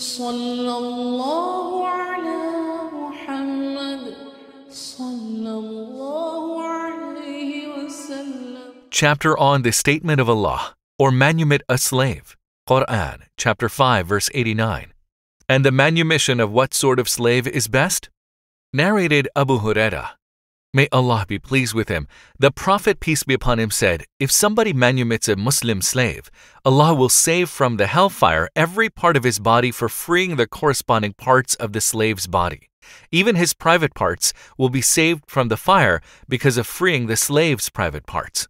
صلى الله على محمد صلى الله عليه وسلم Chapter on the Statement of Allah, or Manumit a Slave. Quran, chapter 5, verse 89. And the manumission of what sort of slave is best? Narrated Abu Huraira. May Allah be pleased with him. The Prophet, peace be upon him, said, If somebody manumits a Muslim slave, Allah will save from the hellfire every part of his body for freeing the corresponding parts of the slave's body. Even his private parts will be saved from the fire because of freeing the slave's private parts.